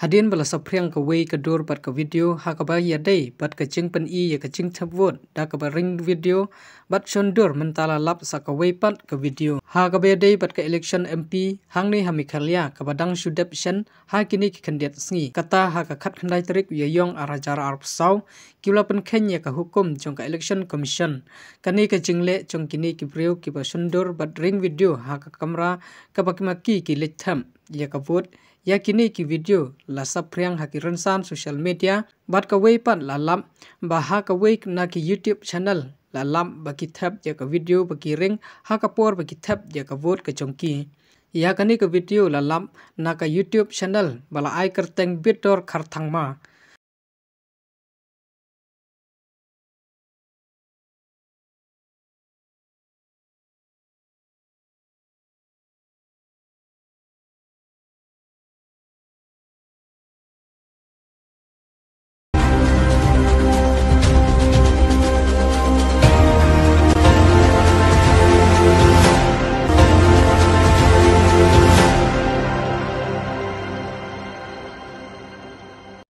Hadin bala sapriang ka wei ka dur bat ka video ha ka ba ya dei bat ka ching pen i ya ka ching thap wot da ka ba ring video bat chon dur mentala lap sa ka wei pat ka video. Ha ka ba dei bat ka election MP hang ni ha mi khalia ka ba dang shu dep shen ha kini ki khandiat sngi kata ha ka khat khandai tarik ya yong ara jar ar sau kiula pen kenya ka hukum chong ka election commission. Kani ka jingle chong kini ki breu ki ba sundur bat ring video ha ka kamera ka ba ki ki lek tham ya kaput ya kini ki video la sapriang ha ki ransan social media bat ka wei pan la lam ba ha ka wei na ki youtube channel la lam ba ki thap ya ka video ba ki ring ha ka por ba ki thap ya ka vote ka chongki ya kani ka video la lam na ka youtube channel bala ai kar teng bitor khar thang ma